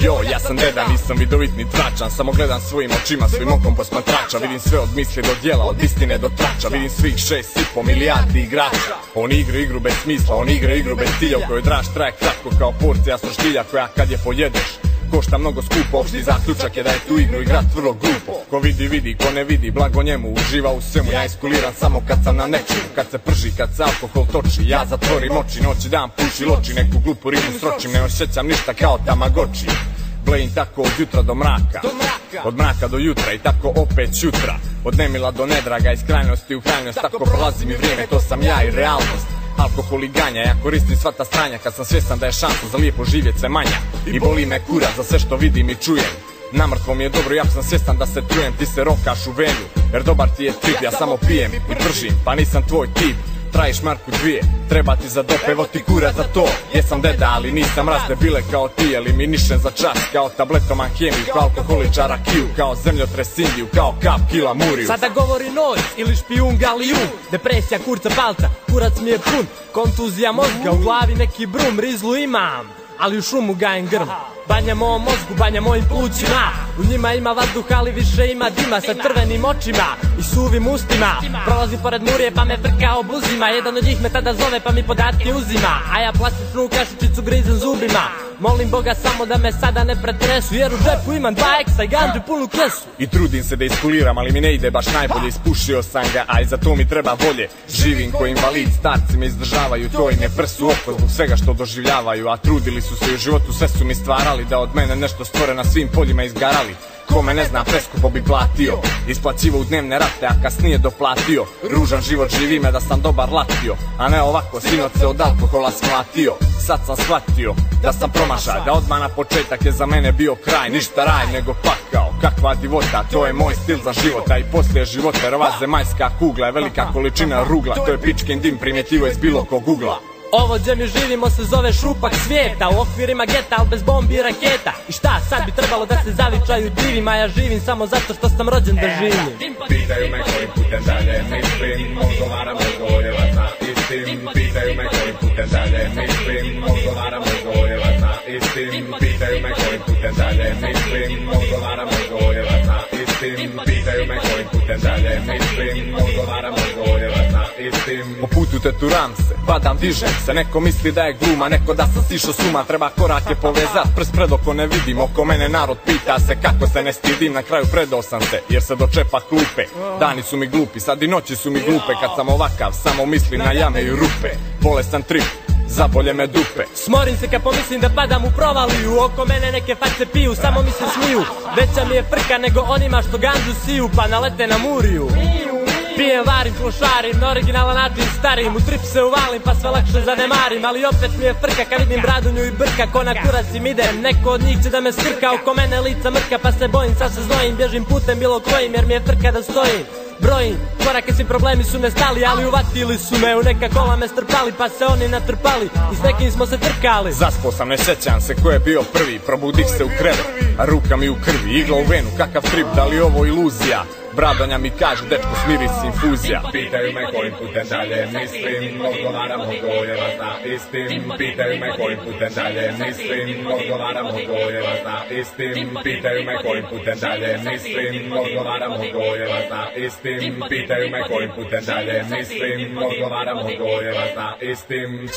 Jo, ja sam deda, nisam vidovit ni tračan Samo gledam svojim očima, svojim okom posmatrača. Vidim sve od misli do djela, od istine do trača. Vidim svih šest i po milijardi igrača. Oni igraju igru bez smisla, oni igraju igru bez cilja U kojoj draž traje kratko kao porcija sroštilja Koja kad je pojedeš košta mnogo skupo. Opšti zaključak je da je tu igru igrat vrlo glupo. Ko vidi vidi, ko ne vidi, blago njemu Uživa u svemu, ja iskuliram samo kad sam na nečemu Kad se prži, kad se alkohol toči. Ja zatvorim oči, noći dan puši loči Neku glupu ribu sročim, ne osjećam ništa kao tamagoči Blejim tako od jutra do mraka. Od mraka do jutra i tako opet jutra. Od nemila do nedraga, iz krajnosti u krajnost Tako prolazi mi vrijeme, to sam ja i realnost Alkohol i ganja, ja koristim sva ta stranja Kad sam svjestan da je šansa za lijepo živjet sve manja. I boli me kura za sve što vidim i čujem. Na mrtvo mi je dobro, ja sam svjestan da se trujem Ti se rokaš u venju, jer dobar ti je trip Ja samo pijem i pržim, pa nisam tvoj tip Trajiš Marku dvije, treba ti za dop, evo ti kura za to. Jesam deda, ali nisam razne bile kao ti Eliminišem za čas, kao tabletoman hemiju Kao alkoholičara kiju, kao zemljotres Indiju Kao kap kila muriju. Sada govori noć ili špijun galijun Depresija kurca palca, kurac mi je pun Kontuzija mozga, u glavi neki brum Rizlu imam, ali u šumu gajem grm Banja mojom mozgu, banja mojim plućima. U njima ima vazduha, ali više ima dima. Sa crvenim očima i suvim ustima. Prolazi pored murije pa me frka obuzima. Jedan od njih me tada zove pa mi podatke uzima. A ja plastičnu kašičicu grizem zubima Molim Boga samo da me sada ne pretresu Jer u džepu imam dva eksa i ganđu punu kesu I trudim se da iskuliram, ali mi ne ide baš najbolje. Ispušio sam ga, a i za to mi treba volje. Živim ko invalid, starci me izdržavaju To im je prsu oko zbog svega što doživljavaju A trudili su se i u životu, sve su mi stvarali Da od mene nešto stvore na svim poljima izgarali Ko me ne zna preskupo bi platio. Isplaćivo u dnevne rate, a kasnije doplatio. Ružan život živi me da sam dobar latio. A ne ovako, sinoć se od alkohola shvatio Sad sam shvatio da sam promašaj Da odmah na početak je za mene bio kraj. Ništa raj nego pakao, kakva divota. To je moj stil za života i poslije života. Jer ova zemaljska kugla je velika količina rugla. To je pičkin dim primjetljivo iz bilo kog ugla ovo gdje mi živimo se zove šupak svijeta. U okvirima geta, al bez bombi i raketa. I šta, sad bi trebalo da se zavičaju divim A ja živim samo zato što sam rođen da živim. Pitaju me kojim putem dalje mislim Odgovaram odgovorila na istim. Pitaju me kojim putem dalje mislim Odgovaram odgovorila na istim. Pitaju me kojim putem dalje mislim Odgovaram odgovorila na istim. Pitaju me kojim putem dalje mislim Odgovaram odgovorila Po putu teturam se, padam, dižem se. Neko misli da je gluma, neko da sam sišao suma Treba korake povezat, prst pred oko ne vidim. Oko mene narod pita se kako se ne stidim. Na kraju predao sam se, jer se dočepa klupe. Dani su mi glupi, sad i noći su mi glupe. Kad sam ovakav, samo mislim na jame i rupe. Bolestan trip, zabolje me dupe. Smorim se kad pomislim da padam u provaliju. Oko mene neke face piju, samo mi se smiju. Veća mi je frka nego onima što ganđu siju Pa nalete na muriju Pijem, varim, klošarim, na originalan način starim. U trip se uvalim pa sve lakše zanemarim. Ali opet mi je frka kad vidim bradunju i brka. Ko na kurac im idem, neko od njih će da me skrka. Oko mene lica mrka pa se bojim, sad se znojim Bježim putem bilo kojim jer mi je frka da stojim. Brojim, korake svi problemi su nestali Ali uvatili su me, u neka kola me strpali Pa se oni natrpali. I s nekim smo se trkali. Zaspo sam, ne sjećam se ko je bio prvi. Probudih se u krevet, a ruka mi u krvi Igla u venu, kakav trip, da li ovo iluzija Bradonja mi kaže, dečko smiri s infuzija. Pitaju me kojim putem dalje mislim Odgovaram odgovorila zna istim. Pitaju me kojim putem dalje mislim Odgovaram odgovorila zna istim. Pitaju me kojim putem dalje mislim Odgovaram odgovorila zna istim. Pitaju me kojim putem dalje mislim Odgovaram odgovorila zna istim